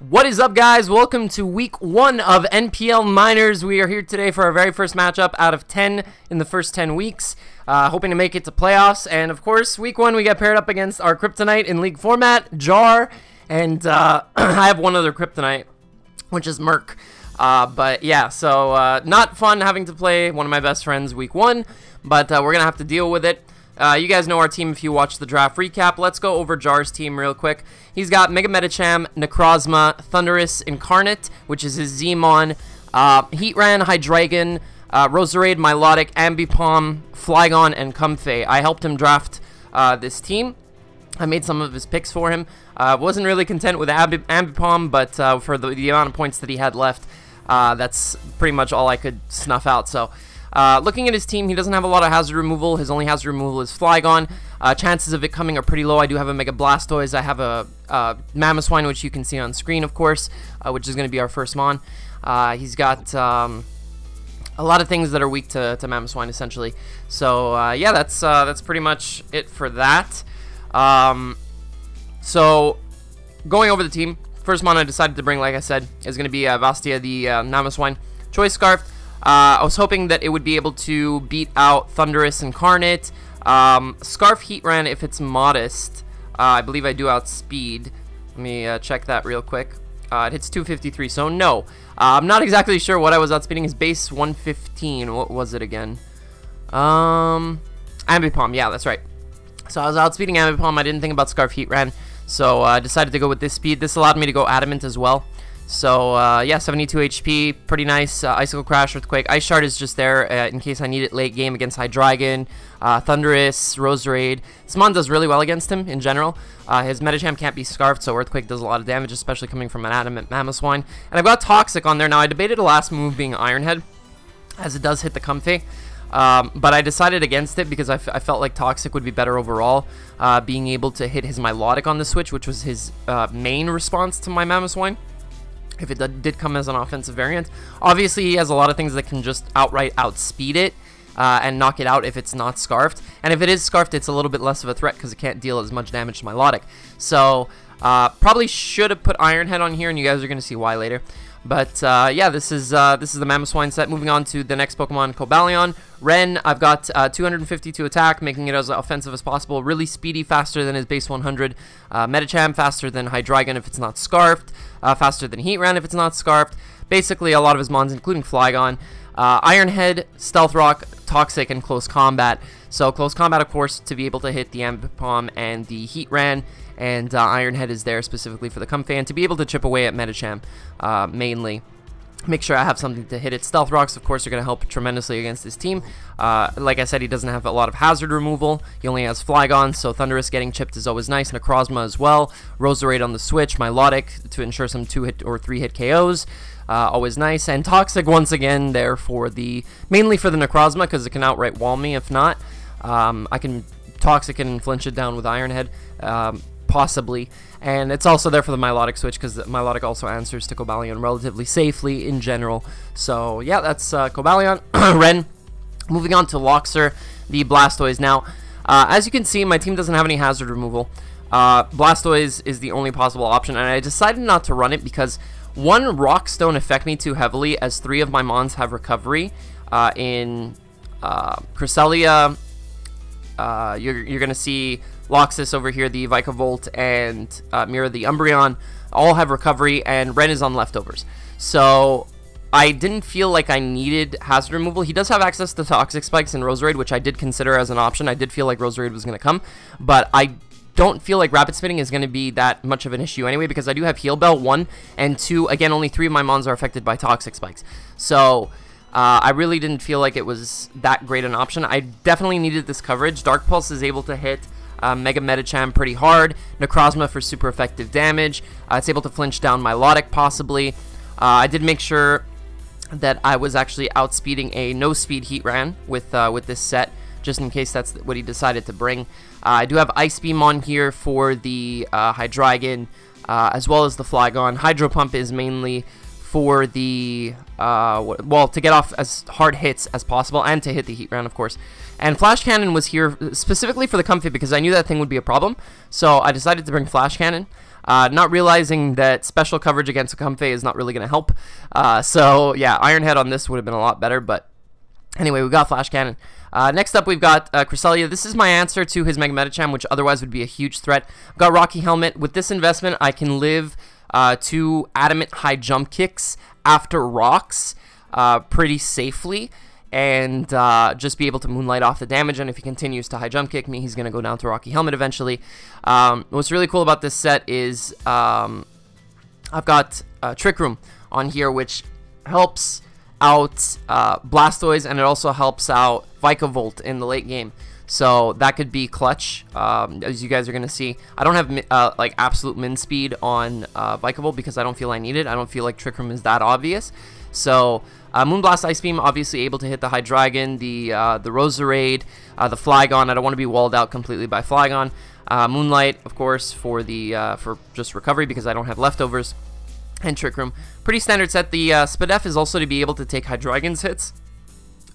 What is up, guys? Welcome to week one of NPL Minors. We are here today for our very first matchup out of 10 in the first 10 weeks. Uh, hoping to make it to playoffs. And of course, week one, we get paired up against our Kryptonite in league format, Jarr. And uh, I have one other Kryptonite, which is Murk. Uh, but yeah, so uh, not fun having to play one of my best friends week one, but uh, we're going to have to deal with it. Uh, you guys know our team if you watch the draft recap. Let's go over Jarr's team real quick. He's got Mega Medicham, Necrozma, Thundurus Incarnate, which is his Zmon, uh, Heatran, Hydreigon, uh, Roserade, Milotic, Ambipom, Flygon, and Comfey. I helped him draft uh, this team. I made some of his picks for him. Uh, wasn't really content with Ambi Ambipom, but uh, for the, the, amount of points that he had left, uh, that's pretty much all I could snuff out. So uh, looking at his team, he doesn't have a lot of hazard removal. His only hazard removal is Flygon. Uh, chances of it coming are pretty low. I do have a Mega Blastoise. I have a uh, Mamoswine, which you can see on screen, of course, uh, which is going to be our first Mon. Uh, he's got um, a lot of things that are weak to, to Mamoswine, essentially. So, uh, yeah, that's that's pretty much it for that. Um, so, going over the team, first Mon I decided to bring, like I said, is going to be uh, Vastia, the uh. Choice Scarf. Uh, I was hoping that it would be able to beat out Thundurus Incarnate. Um, Scarf Heatran, if it's modest, uh, I believe I do outspeed. Let me uh, check that real quick. Uh, it hits 253, so no. Uh, I'm not exactly sure what I was outspeeding. His base 115. What was it again? Um, Ambipom. Yeah, that's right. So I was outspeeding Ambipom. I didn't think about Scarf Heatran, so uh, I decided to go with this speed. This allowed me to go Adamant as well. So, uh, yeah, 72 HP, pretty nice. Uh, Icicle Crash, Earthquake. Ice Shard is just there uh, in case I need it late game against Hydreigon, uh, Thundurus, Roserade. Smon does really well against him in general. Uh, his Medicham can't be Scarfed, so Earthquake does a lot of damage, especially coming from an Adamant Mamoswine. And I've got Toxic on there. Now, I debated the last move being Iron Head, as it does hit the Comfey. Um, but I decided against it because I, felt like Toxic would be better overall, uh, being able to hit his Milotic on the switch, which was his main response to my Mamoswine if it did come as an offensive variant. Obviously, he has a lot of things that can just outright outspeed it uh, and knock it out if it's not Scarfed. And if it is Scarfed, it's a little bit less of a threat because it can't deal as much damage to my Milotic. So, uh, probably should have put Iron Head on here, and you guys are going to see why later. But uh, yeah, this is uh, this is the Mamoswine set. Moving on to the next Pokemon, Cobalion. Ren, I've got uh, 252 attack, making it as offensive as possible. Really speedy, faster than his base 100. Uh, faster than Hydreigon if it's not Scarfed. Uh, faster than Heatran if it's not Scarfed. Basically, a lot of his Mons, including Flygon. Uh, Iron Head, Stealth Rock, Toxic, and Close Combat. So Close Combat, of course, to be able to hit the Ambipom and the Heatran and uh, Iron Head is there specifically for the and to be able to chip away at Medicham, uh, mainly. Make sure I have something to hit it. Stealth Rocks, of course, are going to help tremendously against this team. Uh, like I said, he doesn't have a lot of hazard removal. He only has Flygon, so Thundurus getting chipped is always nice. Necrozma as well. Roserade on the switch. Milotic to ensure some two-hit or three-hit KOs. Uh, always nice. And Toxic, once again, there for the... Mainly for the Necrozma, because it can outright wall me if not. Um, I can Toxic and flinch it down with Iron Head. Um, possibly. And it's also there for the Milotic switch because Milotic also answers to Cobalion relatively safely in general. So yeah, that's uh, Cobalion. Ren. Moving on to Luxor, the Blastoise. Now, uh, as you can see, my team doesn't have any hazard removal. Uh, Blastoise is the only possible option, and I decided not to run it because one Rocks don't affect me too heavily, as three of my Mons have recovery. Uh, in uh, Cresselia, uh, you're, you're going to see Loxus over here, the Vikavolt, and uh, Mira the Umbreon all have recovery, and Ren is on leftovers. So I didn't feel like I needed hazard removal. He does have access to Toxic Spikes and Roserade, which I did consider as an option. I did feel like Roserade was going to come, but I don't feel like Rapid Spinning is going to be that much of an issue anyway, because I do have Heal Bell, one, and two, again, only three of my Mons are affected by Toxic Spikes. So... Uh, I really didn't feel like it was that great an option. I definitely needed this coverage. Dark Pulse is able to hit uh, Mega Medicham pretty hard. Necrozma for super effective damage. Uh, it's able to flinch down Milotic possibly. Uh, I did make sure that I was actually outspeeding a no-speed Heatran with uh, with this set, just in case that's what he decided to bring. Uh, I do have Ice Beam on here for the Hydreigon, as well as the Flygon. Hydro Pump is mainly for the, uh, well, to get off as hard hits as possible and to hit the Heatran, of course. And Flash Cannon was here specifically for the Comfey because I knew that thing would be a problem. So I decided to bring Flash Cannon. uh, not realizing that special coverage against a Comfey is not really going to help. Uh, so yeah, Iron Head on this would have been a lot better, but anyway, we got Flash Cannon. Uh, next up, we've got uh, Cresselia. This is my answer to his Mega Medicham, which otherwise would be a huge threat. I've got Rocky Helmet. With this investment, I can live uh, two Adamant High Jump Kicks after Rocks uh, pretty safely and uh, just be able to moonlight off the damage. And if he continues to high jump kick me, he's going to go down to Rocky Helmet eventually. Um, what's really cool about this set is um, I've got uh, Trick Room on here, which helps out uh, Blastoise and it also helps out Vikavolt in the late game. So that could be clutch, um, as you guys are going to see. I don't have uh, like absolute min speed on uh, Vikavolt because I don't feel I need it. I don't feel like Trick Room is that obvious. So uh, Moonblast Ice Beam, obviously able to hit the Hydreigon, the uh, the Roserade, uh, the Flygon. I don't want to be walled out completely by Flygon. Uh, Moonlight, of course, for the uh, for just recovery because I don't have leftovers. And Trick Room. Pretty standard set. The uh, Spadef is also to be able to take Hydreigon's hits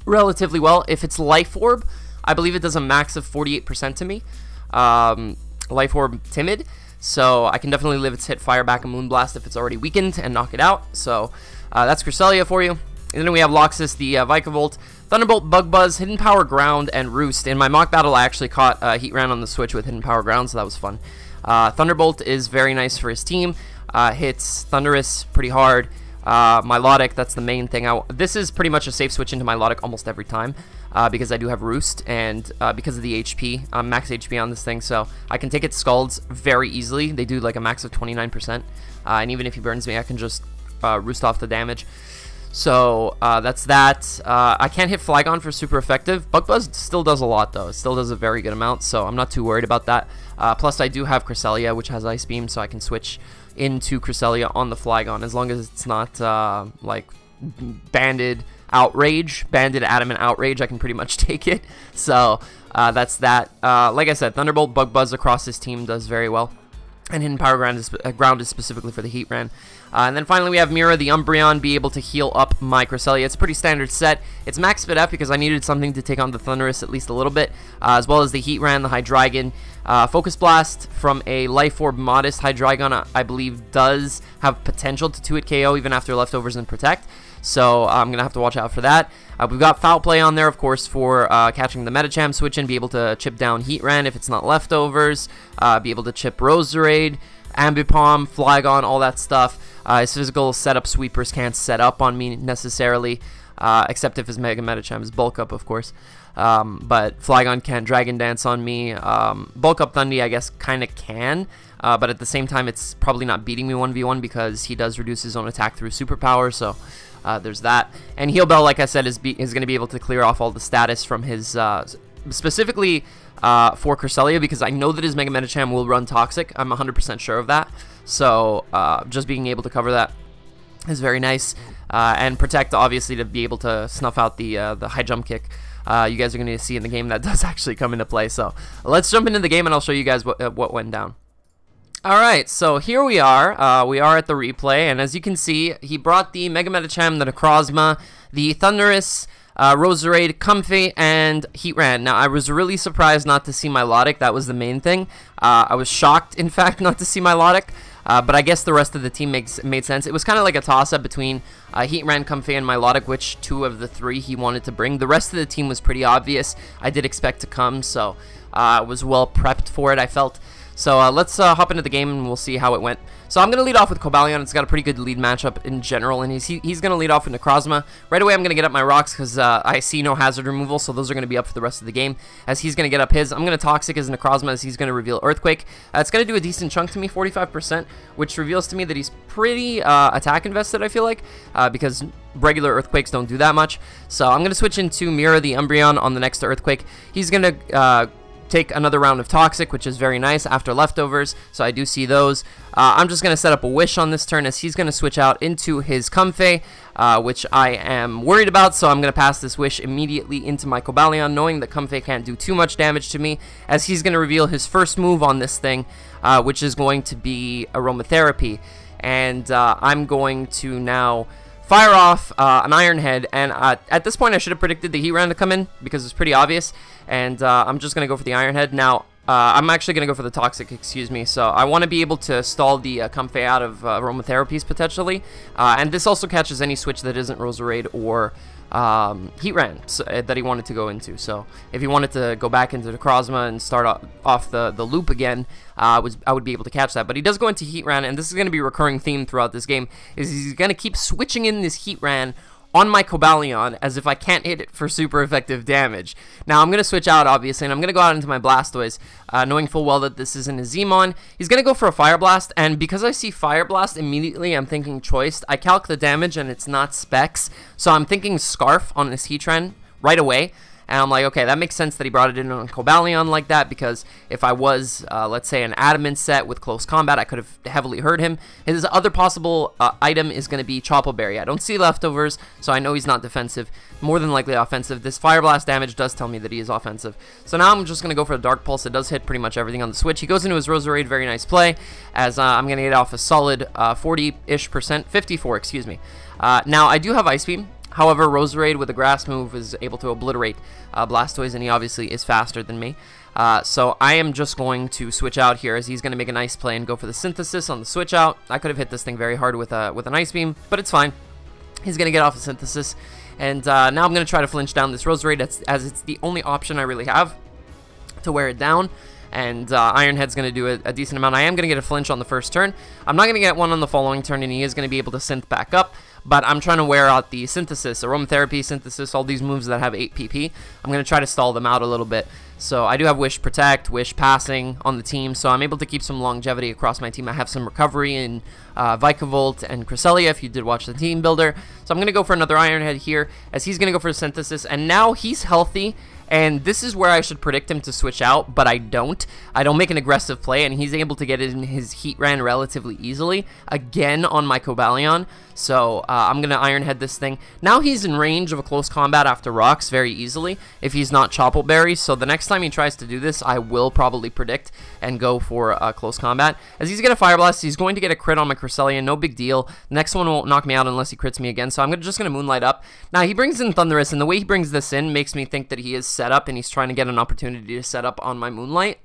relatively well. If it's Life Orb, I believe it does a max of 48% to me. Um, Life Orb Timid. So I can definitely live its hit Fire back a Moonblast if it's already weakened and knock it out. So uh, that's Cresselia for you. And then we have Loxus, the uh, Vikavolt, Thunderbolt, Bug Buzz, Hidden Power Ground, and Roost. In my mock battle, I actually caught uh, Heatran on the Switch with Hidden Power Ground, so that was fun. Uh, Thunderbolt is very nice for his team. Uh, hits Thundurus pretty hard. Uh, Milotic, that's the main thing. I, this is pretty much a safe switch into Milotic almost every time uh, because I do have Roost and uh, because of the HP, um, max HP on this thing, so I can take its Scalds very easily. They do like a max of 29%, uh, and even if he burns me, I can just uh, Roost off the damage. So uh, that's that. Uh, I can't hit Flygon for super effective. Bug Buzz still does a lot though. It still does a very good amount, so I'm not too worried about that. Uh, plus I do have Cresselia, which has Ice Beam, so I can switch into Cresselia on the Flygon as long as it's not uh, like banded outrage, banded adamant outrage. I can pretty much take it. So uh, that's that. Uh, like I said, Thunderbolt, Bug Buzz across this team does very well and Hidden Power Ground is, uh, ground is specifically for the Heatran. Uh, and then finally we have Mira, the Umbreon, be able to heal up my Cresselia. It's a pretty standard set. It's max speed up because I needed something to take on the Thundurus at least a little bit, uh, as well as the Heatran, the Hydreigon. Uh, Focus Blast from a Life Orb Modest Hydreigon, I believe, does have potential to 2-hit KO even after Leftovers and Protect. So uh, I'm going to have to watch out for that. Uh, we've got Foul Play on there, of course, for uh, catching the Medicham switch and be able to chip down Heatran if it's not leftovers, uh, be able to chip Roserade, Ambipom, Flygon, all that stuff. Uh, his physical setup sweepers can't set up on me necessarily, uh, except if his Mega Medicham is Bulk Up, of course. Um, but Flygon can't Dragon Dance on me. Um, Bulk Up Thundy, I guess, kind of can. Uh, but at the same time, it's probably not beating me 1v1 because he does reduce his own attack through superpower, so uh, there's that. And Heal Bell, like I said, is, is going to be able to clear off all the status from his, uh, specifically uh, for Cresselia, because I know that his Mega Medicham will run Toxic. I'm 100% sure of that. So uh, just being able to cover that is very nice. Uh, and Protect, obviously, to be able to snuff out the, uh, the high jump kick. you guys are going to see in the game that does actually come into play. So let's jump into the game and I'll show you guys what, what went down. Alright, so here we are. Uh, we are at the replay, and as you can see, he brought the Mega Medicham, the Necrozma, the Thundurus, uh, Roserade, Comfey, and Heatran. Now, I was really surprised not to see Milotic. That was the main thing. Uh, I was shocked, in fact, not to see Milotic. Uh, but I guess the rest of the team makes made sense. It was kind of like a toss-up between uh, Heatran, Comfey, and Milotic, which two of the three he wanted to bring. The rest of the team was pretty obvious. I did expect to come, so uh, I was well prepped for it, I felt. So uh, let's uh, hop into the game and we'll see how it went. So I'm going to lead off with Cobalion. It's got a pretty good lead matchup in general, and he's, he, he's going to lead off with Necrozma. Right away, I'm going to get up my rocks because uh, I see no hazard removal, so those are going to be up for the rest of the game. As he's going to get up his, I'm going to Toxic his Necrozma as he's going to reveal Earthquake. Uh, it's going to do a decent chunk to me, 45%, which reveals to me that he's pretty uh, attack invested, I feel like, uh, because regular Earthquakes don't do that much. So I'm going to switch into Mira the Umbreon on the next Earthquake. He's going to take another round of Toxic, which is very nice after Leftovers, so I do see those. Uh, I'm just going to set up a Wish on this turn as he's going to switch out into his Comfey, uh, which I am worried about, so I'm going to pass this Wish immediately into my Cobalion, knowing that Comfey can't do too much damage to me, as he's going to reveal his first move on this thing, uh, which is going to be Aromatherapy. And uh, I'm going to now fire off uh, an Iron Head, and uh, at this point I should have predicted the Heat Heatran to come in because it's pretty obvious, and uh, I'm just going to go for the Iron Head. Now, Uh, I'm actually going to go for the Toxic, excuse me. So I want to be able to stall the uh, Comfey out of uh, Aromatherapies potentially. Uh, and this also catches any switch that isn't Roserade or um, Heatran so, uh, that he wanted to go into. So if he wanted to go back into the Necrozma and start off the, the loop again, uh, was I would be able to catch that. But he does go into Heatran, and this is going to be a recurring theme throughout this game, is he's going to keep switching in this Heatran on my Cobalion as if I can't hit it for super effective damage. Now, I'm going to switch out, obviously, and I'm going to go out into my Blastoise, uh, knowing full well that this isn't a Zmon. He's going to go for a Fire Blast, and because I see Fire Blast, immediately I'm thinking Choiced. I calc the damage, and it's not Specs, so I'm thinking Scarf on this Heatran right away. And I'm like, okay, that makes sense that he brought it in on Cobalion like that because if I was, uh, let's say, an Adamant set with close combat, I could have heavily hurt him. His other possible uh, item is going to be Chople Berry. I don't see leftovers, so I know he's not defensive. More than likely offensive. This Fire Blast damage does tell me that he is offensive. So now I'm just going to go for the Dark Pulse. It does hit pretty much everything on the switch. He goes into his Roserade, very nice play, as uh, I'm going to get off a solid 40-ish uh, percent, 54, excuse me. Uh, now, I do have Ice Beam, However, Roserade with a grass move is able to obliterate uh, Blastoise, and he obviously is faster than me. Uh, so I am just going to switch out here as he's going to make a nice play and go for the synthesis on the switch out. I could have hit this thing very hard with a with an ice beam, but it's fine. He's going to get off a synthesis, and uh, now I'm going to try to flinch down this Roserade as, as it's the only option I really have to wear it down and uh, Ironhead's going to do a, a, decent amount. I am going to get a flinch on the first turn. I'm not going to get one on the following turn, and he is going to be able to synth back up but I'm trying to wear out the synthesis, aromatherapy, synthesis, all these moves that have 8 PP. I'm going to try to stall them out a little bit. So I do have Wish Protect, Wish Passing on the team, so I'm able to keep some longevity across my team. I have some recovery in uh, Vikavolt and Cresselia if you did watch the team builder. So I'm going to go for another Ironhead here as he's going to go for Synthesis, and now he's healthy and this is where I should predict him to switch out, but I don't. I don't make an aggressive play, and he's able to get in his Heatran relatively easily, again on my Cobalion. So uh, I'm going to Iron Head this thing. Now he's in range of a close combat after rocks very easily if he's not Chople Berry, So the next time he tries to do this, I will probably predict and go for a close combat. As he's going to Fire Blast, he's going to get a crit on my Cresselia. No big deal. The next one won't knock me out unless he crits me again. So I'm just going to Moonlight up. Now he brings in Thundurus, and the way he brings this in makes me think that he is set up and he's trying to get an opportunity to set up on my Moonlight.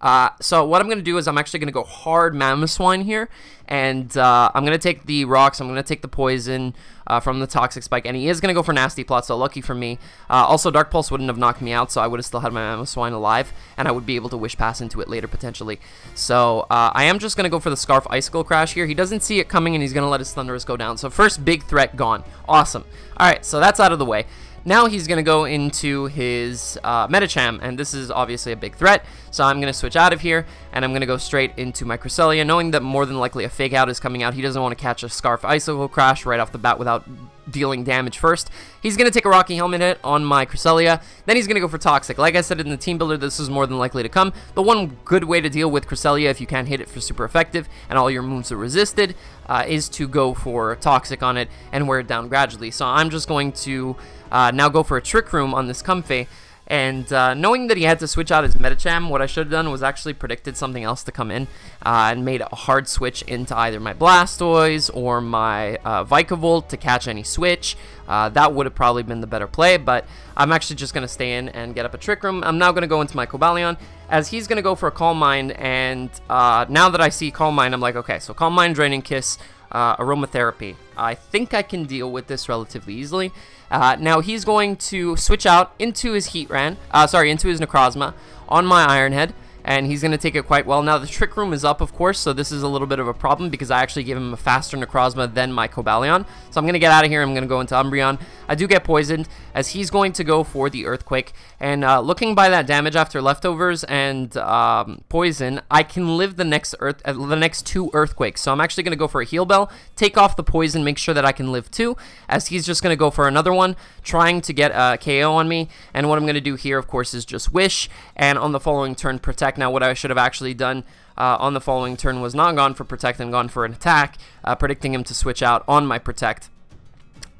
Uh, so what I'm going to do is I'm actually going to go hard Mamoswine here, and uh, I'm going to take the rocks, I'm going to take the poison uh, from the Toxic Spike, and he is going to go for Nasty Plot, so lucky for me. Uh, also, Dark Pulse wouldn't have knocked me out, so I would have still had my Mamoswine alive, and I would be able to Wish Pass into it later, potentially. So uh, I am just going to go for the Scarf Icicle Crash here. He doesn't see it coming, and he's going to let his Thundurus go down. So first big threat gone. Awesome. Alright, so that's out of the way. Now he's going to go into his uh, Medicham, and this is obviously a big threat, so I'm going to switch out of here, and I'm going to go straight into my Cresselia, knowing that more than likely a Fake Out is coming out. He doesn't want to catch a Scarf Icicle Crash right off the bat without dealing damage first. He's going to take a Rocky Helmet hit on my Cresselia, then he's going to go for Toxic. Like I said in the Team Builder, this is more than likely to come. The one good way to deal with Cresselia, if you can't hit it for super effective, and all your moves are resisted, uh, is to go for Toxic on it and wear it down gradually. So I'm just going to uh, now go for a Trick Room on this Comfey. And uh, knowing that he had to switch out his Medicham, what I should have done was actually predicted something else to come in uh, and made a hard switch into either my Blastoise or my uh, Vikavolt to catch any switch. Uh, that would have probably been the better play, but I'm actually just going to stay in and get up a Trick Room. I'm now going to go into my Cobalion as he's going to go for a Calm Mind, and uh, now that I see Calm Mind, I'm like, okay, so Calm Mind, Draining Kiss, uh, aromatherapy. I think I can deal with this relatively easily. Uh, now he's going to switch out into his Heatran, uh, sorry, into his Necrozma on my Ironhead and he's going to take it quite well. Now, the Trick Room is up, of course, so this is a little bit of a problem because I actually gave him a faster Necrozma than my Cobalion. So I'm going to get out of here. I'm going to go into Umbreon. I do get poisoned as he's going to go for the Earthquake. And uh, looking by that damage after leftovers and um, poison, I can live the next Earth, uh, the next two Earthquakes. So I'm actually going to go for a Heal Bell, take off the poison, make sure that I can live two, as he's just going to go for another one, trying to get a KO on me. And what I'm going to do here, of course, is just Wish, and on the following turn, Protect now, what I should have actually done uh, on the following turn was not gone for Protect and gone for an attack, uh, predicting him to switch out on my Protect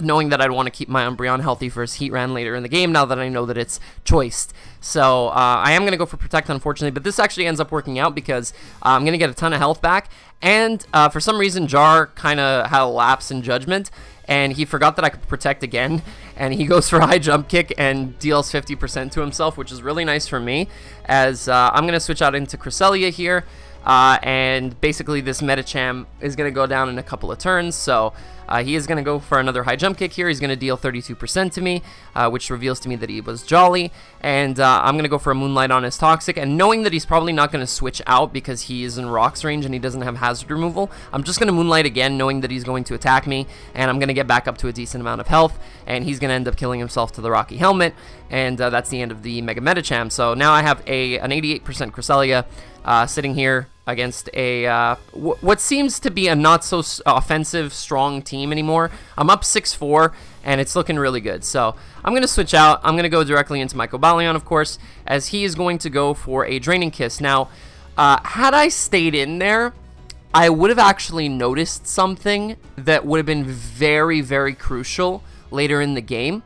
knowing that I'd want to keep my Umbreon healthy for his Heatran later in the game now that I know that it's choiced. So uh, I am going to go for Protect, unfortunately, but this actually ends up working out because uh, I'm going to get a ton of health back, and uh, for some reason Jarr kind of had a lapse in judgment, and he forgot that I could Protect again, and he goes for high jump kick and deals 50% to himself, which is really nice for me, as uh, I'm going to switch out into Cresselia here, uh, and basically this Medicham is going to go down in a couple of turns, so uh, he is going to go for another high jump kick here. He's going to deal 32% to me, uh, which reveals to me that he was Jolly. And uh, I'm going to go for a Moonlight on his Toxic. And knowing that he's probably not going to switch out because he is in Rocks range and he doesn't have Hazard removal, I'm just going to Moonlight again, knowing that he's going to attack me. And I'm going to get back up to a decent amount of health. And he's going to end up killing himself to the Rocky Helmet. And uh, that's the end of the Mega Medicham. So now I have a an 88% Cresselia uh, sitting here against a uh, what seems to be a not so offensive strong team anymore. I'm up 6-4 and it's looking really good. So I'm going to switch out. I'm going to go directly into my Cobalion, of course, as he is going to go for a Draining Kiss. Now, uh, had I stayed in there, I would have actually noticed something that would have been very, very crucial later in the game,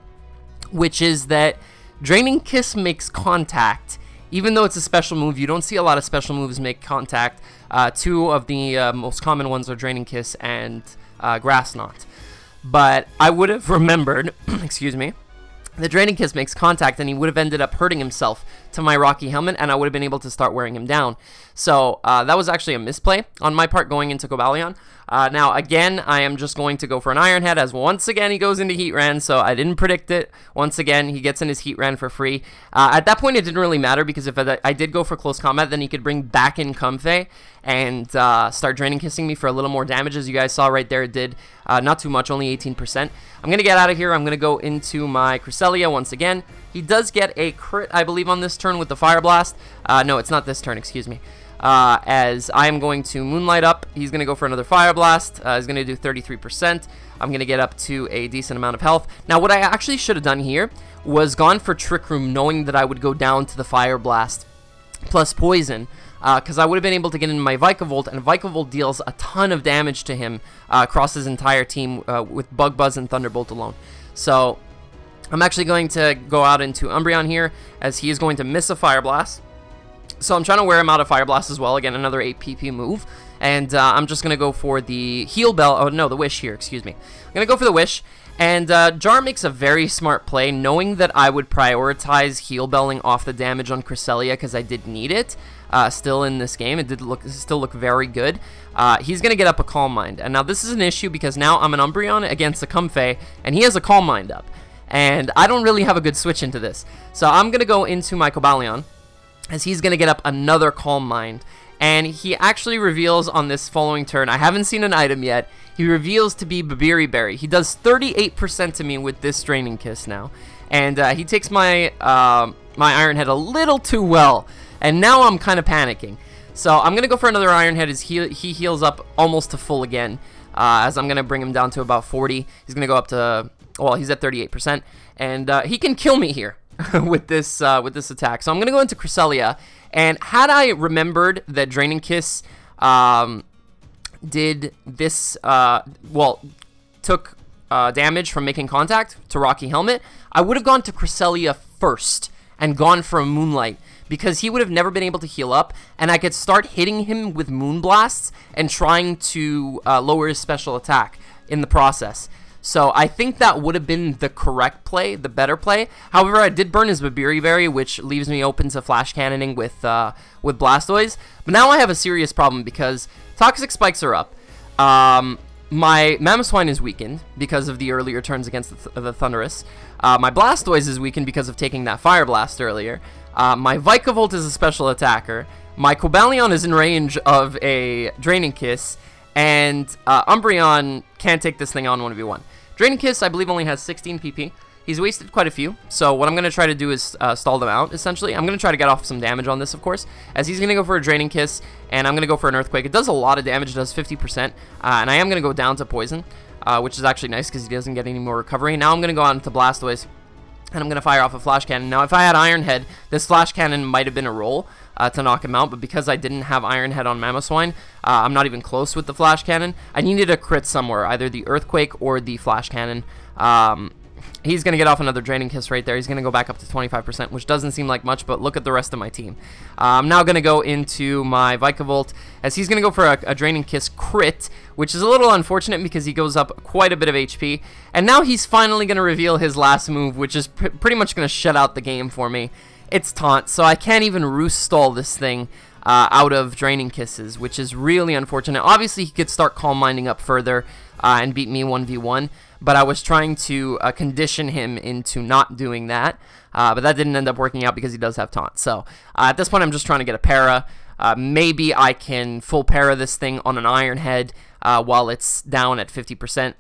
which is that Draining Kiss makes contact even though it's a special move, you don't see a lot of special moves make contact. Uh, two of the uh, most common ones are Draining Kiss and uh, Grass Knot. But I would have remembered, excuse me, the Draining Kiss makes contact and he would have ended up hurting himself to my Rocky Helmet and I would have been able to start wearing him down. So uh, that was actually a misplay on my part going into Cobalion. Uh, now, again, I am just going to go for an Iron Head as once again he goes into Heatran, so I didn't predict it. Once again, he gets in his Heatran for free. Uh, at that point, it didn't really matter because if I, I, did go for close combat, then he could bring back in Comfey and uh, start draining kissing me for a little more damage. As you guys saw right there, it did uh, not too much, only 18%. I'm going to get out of here. I'm going to go into my Cresselia once again. He does get a crit, I believe, on this turn with the Fire Blast. Uh, no, it's not this turn, excuse me. Uh, as I am going to Moonlight up. He's going to go for another Fire Blast. Uh, he's going to do 33%. I'm going to get up to a decent amount of health. Now, what I actually should have done here was gone for Trick Room, knowing that I would go down to the Fire Blast plus Poison because uh, I would have been able to get into my Vikavolt, and Vikavolt deals a ton of damage to him uh, across his entire team uh, with Bug Buzz and Thunderbolt alone. So I'm actually going to go out into Umbreon here, as he is going to miss a Fire Blast. So I'm trying to wear him out of Fire Blast as well. Again, another 8 PP move. And uh, I'm just going to go for the Heal Bell. Oh, no, the Wish here. Excuse me. I'm going to go for the Wish. And uh, Jarr makes a very smart play, knowing that I would prioritize Heal Belling off the damage on Cresselia because I did need it. Uh, still in this game, it did look still look very good. Uh, he's gonna get up a Calm Mind, and now this is an issue because now I'm an Umbreon against a Comfey, and he has a Calm Mind up, and I don't really have a good switch into this. So I'm gonna go into my Cobalion, as he's going to get up another Calm Mind. And he actually reveals on this following turn, I haven't seen an item yet, he reveals to be Babiri Berry. He does 38% to me with this Draining Kiss now. And uh, he takes my, uh, my Iron Head a little too well. And now I'm kind of panicking. So I'm going to go for another Iron Head as he, he heals up almost to full again. Uh, as I'm going to bring him down to about 40. He's going to go up to, well, he's at 38%. And uh, he can kill me here. with this uh, with this attack. So I'm gonna go into Cresselia, and had I remembered that Draining Kiss um, did this, uh, well, took uh, damage from making contact to Rocky Helmet, I would have gone to Cresselia first and gone for a Moonlight because he would have never been able to heal up, and I could start hitting him with Moon Blasts and trying to uh, lower his special attack in the process. So I think that would have been the correct play, the better play. However, I did burn his Babiri Berry, which leaves me open to flash cannoning with uh, with Blastoise. But now I have a serious problem because Toxic Spikes are up. Um, my Mamoswine is weakened because of the earlier turns against the, th the Thundurus. Uh, my Blastoise is weakened because of taking that Fire Blast earlier. Uh, my Vikavolt is a special attacker. My Cobalion is in range of a Draining Kiss. And uh, Umbreon can't take this thing on 1v1. Draining Kiss, I believe, only has 16 PP. He's wasted quite a few, so what I'm going to try to do is uh, stall them out, essentially. I'm going to try to get off some damage on this, of course, as he's going to go for a Draining Kiss, and I'm going to go for an Earthquake. It does a lot of damage, it does 50%, uh, and I am going to go down to Poison, uh, which is actually nice because he doesn't get any more recovery. Now I'm going to go on to Blastoise, and I'm going to fire off a Flash Cannon. Now, if I had Iron Head, this Flash Cannon might have been a roll, uh, to knock him out, but because I didn't have Iron Head on Mamoswine, uh, I'm not even close with the Flash Cannon. I needed a crit somewhere, either the Earthquake or the Flash Cannon. Um, he's going to get off another Draining Kiss right there. He's going to go back up to 25%, which doesn't seem like much, but look at the rest of my team. Uh, I'm now going to go into my Vikavolt, as he's going to go for a, a, Draining Kiss crit, which is a little unfortunate because he goes up quite a bit of HP. And now he's finally going to reveal his last move, which is pr pretty much going to shut out the game for me. It's Taunt, so I can't even roost stall this thing. Uh, out of Draining Kisses, which is really unfortunate. Obviously, he could start Calm Minding up further uh, and beat me 1v1, but I was trying to uh, condition him into not doing that. Uh, but that didn't end up working out because he does have taunt. So uh, at this point, I'm just trying to get a para. Uh, maybe I can full para this thing on an Iron Head while it's down at 50%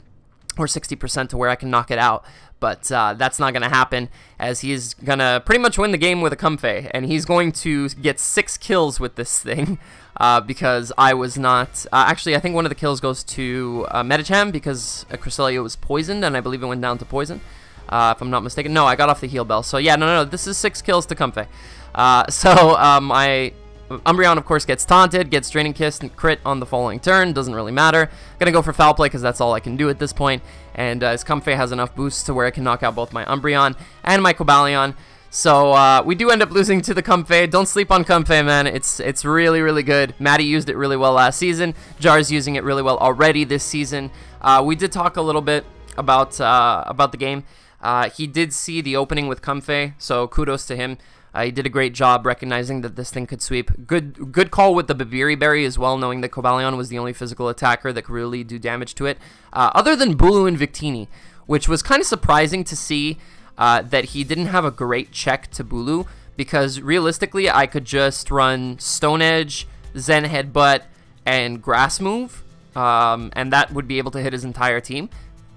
or 60% to where I can knock it out. But uh, that's not going to happen as he's going to pretty much win the game with a Comfey. And he's going to get six kills with this thing uh, because I was not... Uh, actually, I think one of the kills goes to uh, Medicham because uh, Cresselia was poisoned, and I believe it went down to poison, uh, if I'm not mistaken. No, I got off the heal bell. So yeah, no, no, no, this is six kills to Comfey. Uh, so um, I... Umbreon, of course, gets taunted, gets Draining Kiss and crit on the following turn. Doesn't really matter. Gonna go for Foul Play because that's all I can do at this point. And uh, his Comfey has enough boosts to where I can knock out both my Umbreon and my Cobalion. So uh, we do end up losing to the Comfey. Don't sleep on Comfey, man. It's it's really, really good. Maddie used it really well last season. Jarr's using it really well already this season. Uh, we did talk a little bit about uh, about the game. Uh, he did see the opening with Comfey, so kudos to him. Uh, he did a great job recognizing that this thing could sweep. Good good call with the Babiri Berry as well, knowing that Cobalion was the only physical attacker that could really do damage to it. Uh, other than Bulu and Victini, which was kind of surprising to see uh, that he didn't have a great check to Bulu because realistically I could just run Stone Edge, Zen Headbutt, and Grass Move, um, and that would be able to hit his entire team.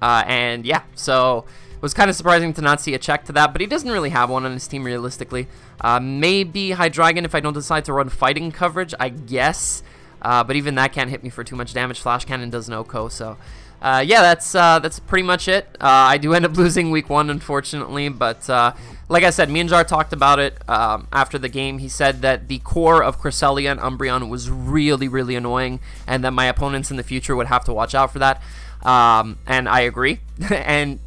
Uh, and yeah, so was kind of surprising to not see a check to that, but he doesn't really have one on his team realistically. Uh, maybe Hydreigon if I don't decide to run fighting coverage, I guess. Uh, but even that can't hit me for too much damage. Flash Cannon does no co, so uh, yeah, that's uh, that's pretty much it. Uh, I do end up losing week one, unfortunately, but uh, like I said, me and Jarr talked about it um, after the game. He said that the core of Cresselia and Umbreon was really, really annoying, and that my opponents in the future would have to watch out for that. Um, and I agree. and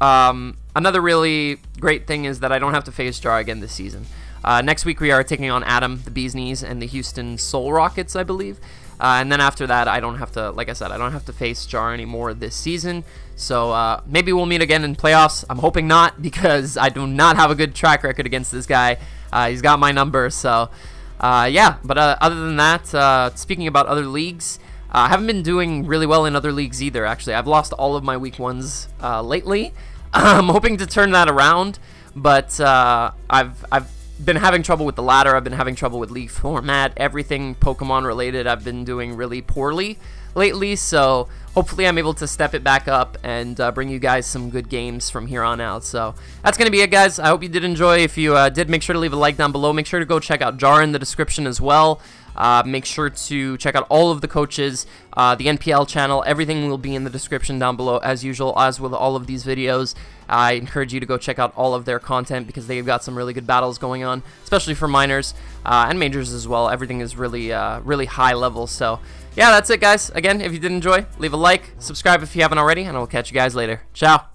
um, another really great thing is that I don't have to face Jarr again this season. Uh, next week we are taking on Adam, the Bees Knees, and the Houston Solrockets, I believe. Uh, and then after that, I don't have to, like I said, I don't have to face Jarr anymore this season. So uh, maybe we'll meet again in playoffs. I'm hoping not because I do not have a good track record against this guy. Uh, he's got my number. So uh, yeah, but uh, other than that, speaking about other leagues, I haven't been doing really well in other leagues either, actually. I've lost all of my week ones lately. I'm hoping to turn that around, but I've, I've been having trouble with the ladder. I've been having trouble with league format. Everything Pokemon related, I've been doing really poorly lately. So hopefully I'm able to step it back up and uh, bring you guys some good games from here on out. So that's going to be it, guys. I hope you did enjoy. If you uh, did, make sure to leave a like down below. Make sure to go check out Jarr in the description as well. Uh, make sure to check out all of the coaches, uh, the NPL channel. Everything will be in the description down below as usual, as with all of these videos. I encourage you to go check out all of their content because they've got some really good battles going on, especially for minors uh, and majors as well. Everything is really, uh, really high level. So, yeah, that's it, guys. Again, if you did enjoy, leave a like, subscribe if you haven't already, and I will catch you guys later. Ciao.